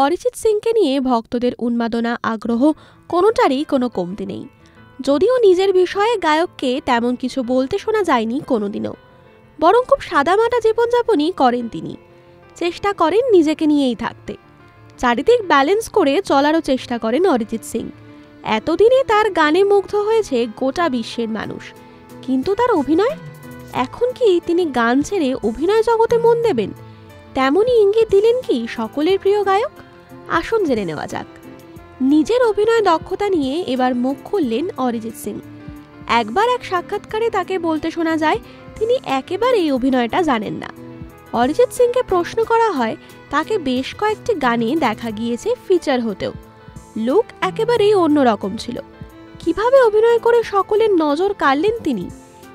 অরিজিৎ সিংকে নিয়ে ভক্তদের উন্মাদনা, আগ্রহ কোনোটারই কোনো কমতি নেই। যদিও নিজের বিষয়ে গায়ককে তেমন কিছু বলতে শোনা যায়নি কোনোদিনও। বরং খুব সাদামাটা জীবনযাপনই করেন তিনি। চেষ্টা করেন নিজেকে নিয়েই থাকতে। চারিদিক ব্যালেন্স করে চলারও চেষ্টা করেন অরিজিৎ সিং। এতদিনে তার গানে মুগ্ধ হয়েছে গোটা বিশ্বের মানুষ। কিন্তু তার অভিনয়? এখন কি তিনি গান ছেড়ে অভিনয় জগতে মন দেবেন? তেমনই ইঙ্গিত দিলেন কি সকলের প্রিয় গায়ক? আসুন জেনে নেওয়া যাক। নিজের অভিনয় দক্ষতা নিয়ে এবার মুখ খুললেন অরিজিৎ সিং। একবার এক সাক্ষাৎকারে তাকে বলতে শোনা যায়, তিনি একেবারে এই অভিনয়টা জানেন না। অরিজিৎ সিংকে প্রশ্ন করা হয়, তাকে বেশ কয়েকটি গানে দেখা গিয়েছে ফিচার হতেও। লুক একেবারেই অন্যরকম ছিল। কীভাবে অভিনয় করে সকলের নজর কাড়লেন তিনি?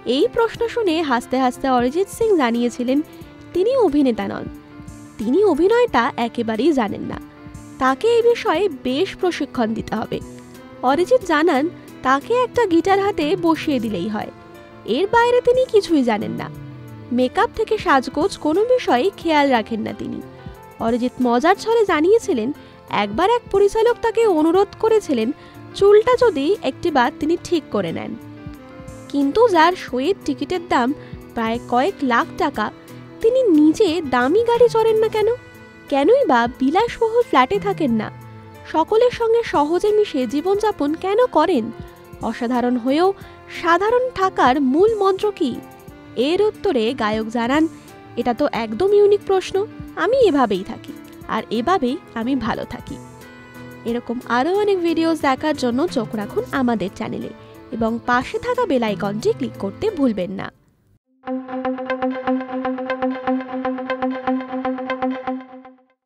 এই প্রশ্ন শুনে হাসতে হাসতে অরিজিৎ সিং জানিয়েছিলেন, তিনি অভিনেতা নন। তিনি অভিনয়টা একেবারেই জানেন না। তাকে এই বিষয়ে বেশ প্রশিক্ষণ দিতে হবে। অরিজিৎ জানান, তাকে একটা গিটার হাতে বসিয়ে দিলেই হয়। এর বাইরে তিনি কিছুই জানেন না। মেকআপ থেকে সাজগোজ কোনো বিষয়ে খেয়াল রাখেন না তিনি। অরিজিৎ মজার ছলে জানিয়েছিলেন, একবার এক পরিচালক তাকে অনুরোধ করেছিলেন, চুলটা যদি একটি একটিবার তিনি ঠিক করে নেন। কিন্তু যার শোয়ের টিকিটের দাম প্রায় কয়েক লাখ টাকা, তিনি নিজে দামি গাড়ি চড়েন না কেন? কেনই বা বিলাসবহুল ফ্ল্যাটে থাকেন না? সকলের সঙ্গে সহজে মিশে জীবনযাপন কেন করেন? অসাধারণ হয়েও সাধারণ থাকার মূল মন্ত্র কি? এর উত্তরে গায়ক জানান, এটা তো একদম ইউনিক প্রশ্ন, আমি এভাবেই থাকি, আর এভাবেই আমি ভালো থাকি। এরকম আরও অনেক ভিডিওস দেখার জন্য চোখ রাখুন আমাদের চ্যানেলে এবং পাশে থাকা বেল আইকনটি ক্লিক করতে ভুলবেন না।